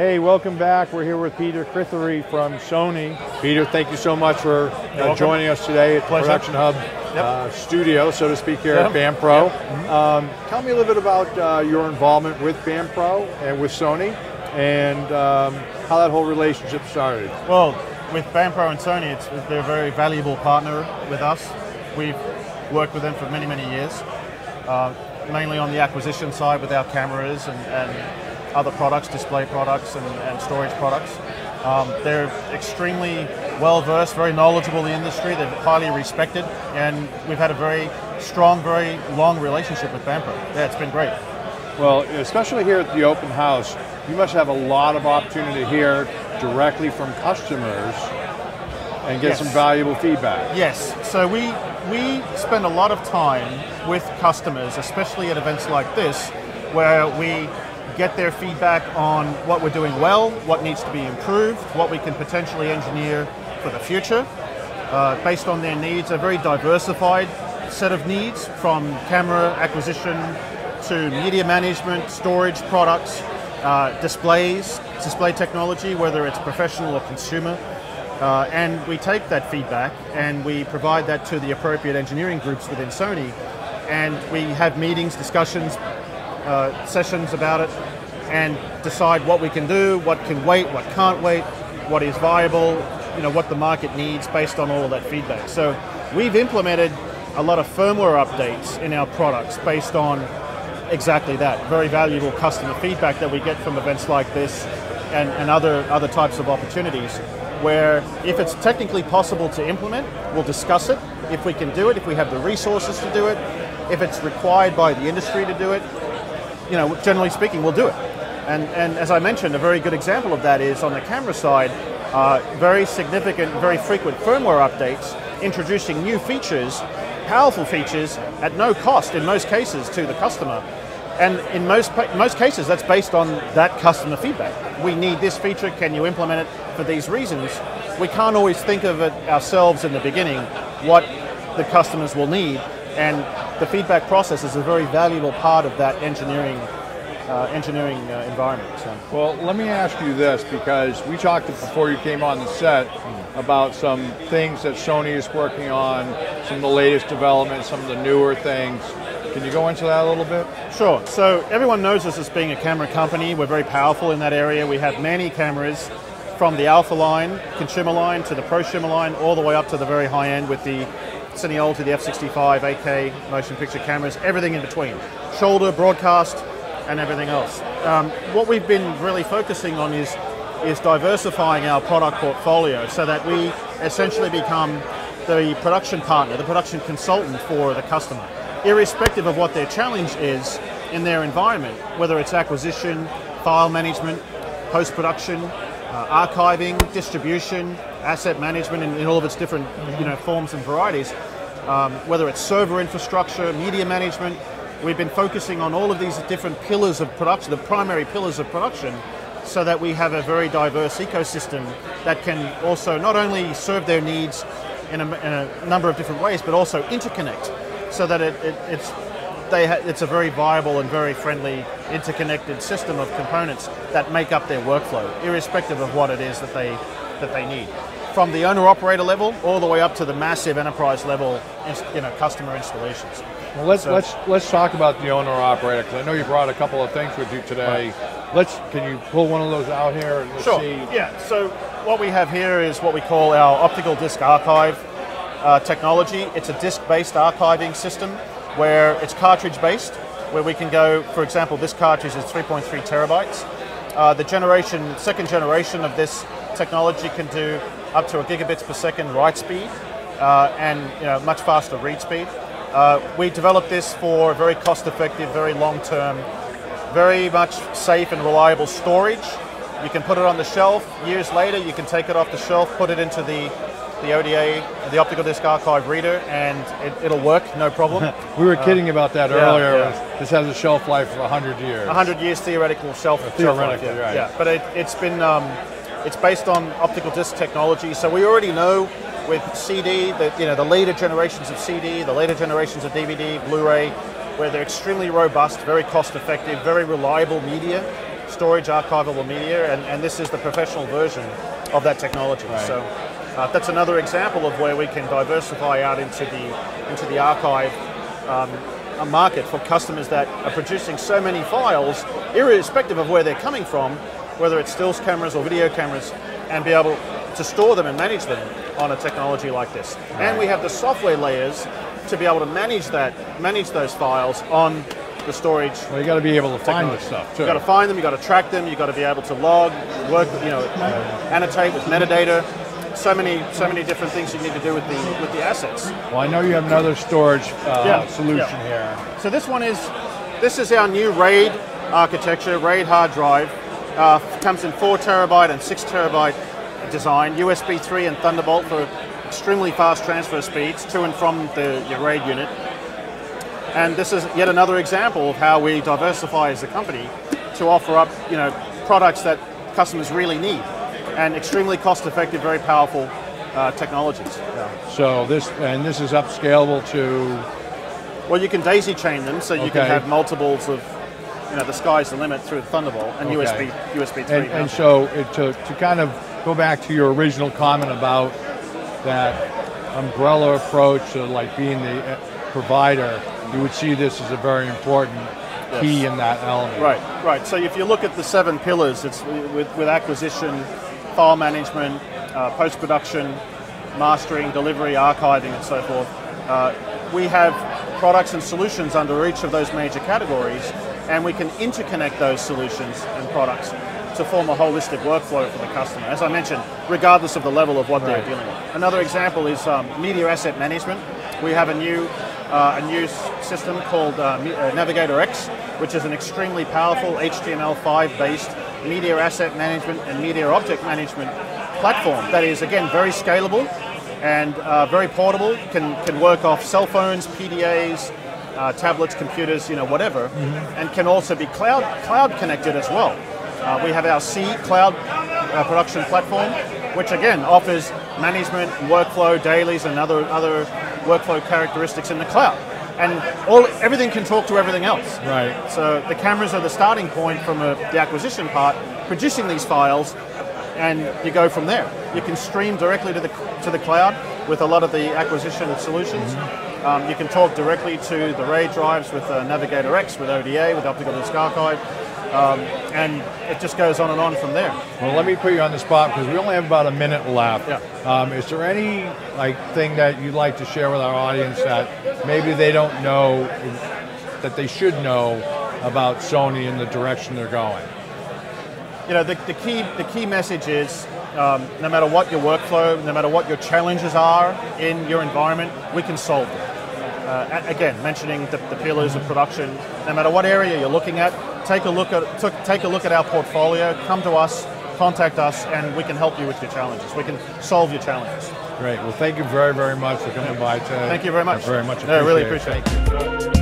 Hey, welcome back. We're here with Peter Crithary from Sony. Peter, thank you so much for uh, joining us today at Pleasure. Production Hub Yep. uh, studio, so to speak, here Yep. at Band Pro. Yep. Um, tell me a little bit about uh, your involvement with Band Pro and with Sony, and um, how that whole relationship started. Well, with Band Pro and Sony, it's, they're a very valuable partner with us. We've worked with them for many, many years, uh, mainly on the acquisition side with our cameras and, and other products, display products and, and storage products. Um, they're extremely well versed, very knowledgeable in the industry. They're highly respected, and we've had a very strong, very long relationship with Band Pro. Yeah, it's been great. Well, especially here at the open house, you must have a lot of opportunity to hear directly from customers and get Yes. some valuable feedback. Yes. So we we spend a lot of time with customers, especially at events like this, where we get their feedback on what we're doing well, what needs to be improved, what we can potentially engineer for the future, uh, based on their needs. A very diversified set of needs, from camera acquisition to media management, storage products, uh, displays, display technology, whether it's professional or consumer. Uh, and we take that feedback and we provide that to the appropriate engineering groups within Sony. And we have meetings, discussions, uh, sessions about it, and decide what we can do, what can wait, what can't wait, what is viable, you know, what the market needs based on all of that feedback. So we've implemented a lot of firmware updates in our products based on exactly that. Very valuable customer feedback that we get from events like this and, and other, other types of opportunities where if it's technically possible to implement, we'll discuss it. If we can do it, if we have the resources to do it, if it's required by the industry to do it, you know, generally speaking, we'll do it. And, and as I mentioned, a very good example of that is on the camera side, uh, very significant, very frequent firmware updates, introducing new features, powerful features at no cost in most cases to the customer. And in most, most cases, that's based on that customer feedback. We need this feature, can you implement it for these reasons? We can't always think of it ourselves in the beginning, what the customers will need, and the feedback process is a very valuable part of that engineering uh, engineering uh, environment. So. Well, let me ask you this because we talked before you came on the set about some things that Sony is working on, some of the latest developments, some of the newer things. Can you go into that a little bit? Sure. So everyone knows us as being a camera company. We're very powerful in that area. We have many cameras from the Alpha line, consumer line, to the prosumer line, all the way up to the very high end with the CineAlta, the F65, 8K motion picture cameras, everything in between. Shoulder, broadcast, and everything else. Um, what we've been really focusing on is is diversifying our product portfolio so that we essentially become the production partner, the production consultant for the customer, irrespective of what their challenge is in their environment, whether it's acquisition, file management, post production, uh, archiving, distribution, asset management in, in all of its different you know, forms and varieties, um, whether it's server infrastructure, media management. We've been focusing on all of these different pillars of production, the primary pillars of production, so that we have a very diverse ecosystem that can also not only serve their needs in a, in a number of different ways, but also interconnect, so that it, it, it's it's a very viable and very friendly interconnected system of components that make up their workflow, irrespective of what it is that they that they need. From the owner operator level all the way up to the massive enterprise level, you know, customer installations. Well, let's So- let's let's talk about the owner operator because I know you brought a couple of things with you today. Let's can you pull one of those out here and let's Sure. see? Yeah. So what we have here is what we call our optical disk archive uh, technology. It's a disk-based archiving system where it's cartridge-based, where we can go. For example, this cartridge is 3.3 terabytes. Uh, the generation, second generation of this technology can do up to a gigabits per second write speed uh, and you know, much faster read speed. Uh, we developed this for very cost-effective, very long-term very much safe and reliable storage. You can put it on the shelf. Years later, you can take it off the shelf, put it into the, the ODA, the optical disc archive reader, and it, it'll work, no problem. We were kidding about that yeah, earlier. yeah. This has a shelf life of 100 years. 100 years theoretical shelf. shelf life, theoretically, yeah, right. Yeah, but it, it's been um, it's based on optical disc technology. So we already know with CD that you know the later generations of CD, the later generations of DVD, Blu-ray, where they're extremely robust, very cost-effective, very reliable media. storage archivable media, and, and this is the professional version of that technology. Right. So uh, that's another example of where we can diversify out into the into the archive um, a market for customers that are producing so many files, irrespective of where they're coming from, whether it's stills cameras or video cameras, and be able to store them and manage them on a technology like this. And we have the software layers to be able to manage that, manage those files on the storage. Well, you got to be able to find technology. this stuff too. You've got to find them, you've got to track them, you've got to be able to log, work, you know, annotate with metadata. So many, so many different things you need to do with the with the assets. well, I know you have another storage uh, Yeah, solution yeah. here. So this one is, this is our new RAID architecture, RAID hard drive. Uh, comes in four terabyte and six terabyte design, USB 3 and Thunderbolt for extremely fast transfer speeds to and from the your RAID unit. And this is yet another example of how we diversify as a company to offer up, you know, products that customers really need and extremely cost-effective, very powerful uh, technologies. So this and this is upscalable to Well, you can daisy chain them, so you can have multiples of, you know, the sky's the limit through Thunderbolt and Okay. USB USB 3. and, and so it, to, to kind of go back to your original comment about that umbrella approach to like being the uh, provider, you would see this as a very important key in that element. right, right. So if you look at the seven pillars, it's with, with acquisition, file management, uh, post-production, mastering, delivery, archiving, and so forth. Uh, we have products and solutions under each of those major categories, and we can interconnect those solutions and products to form a holistic workflow for the customer. As I mentioned, regardless of the level of what Right. they're dealing with. Another example is um, media asset management. We have a new uh, a new system called uh, uh, Navigator X, which is an extremely powerful HTML5 based media asset management and media object management platform that is again very scalable and uh, very portable. Can can work off cell phones, PDAs, uh, tablets, computers, you know, whatever, and can also be cloud cloud connected as well. Uh, we have our C cloud uh, production platform, which again offers management, workflow, dailies, and other other workflow characteristics in the cloud. And all everything can talk to everything else. Right. So the cameras are the starting point from a, the acquisition part, producing these files, and you go from there. You can stream directly to the to the cloud with a lot of the acquisition solutions. Um, you can talk directly to the RAID drives with uh, Navigator X, with ODA, with Optical Disk Archive, um, and it just goes on and on from there. Well, let me put you on the spot because we only have about a minute left. Yeah. Um, is there any like thing that you'd like to share with our audience that maybe they don't know that they should know about Sony and the direction they're going? you know, the, the key the key message is um, no matter what your workflow, no matter what your challenges are in your environment, we can solve them. Uh, again, mentioning the, the pillars of production, no matter what area you're looking at, take a look at took- take a look at our portfolio. Come to us, contact us, and we can help you with your challenges. We can solve your challenges. Great. Well, thank you very, very much for coming by today. Thank you very much. I very much No, I really appreciate it. it.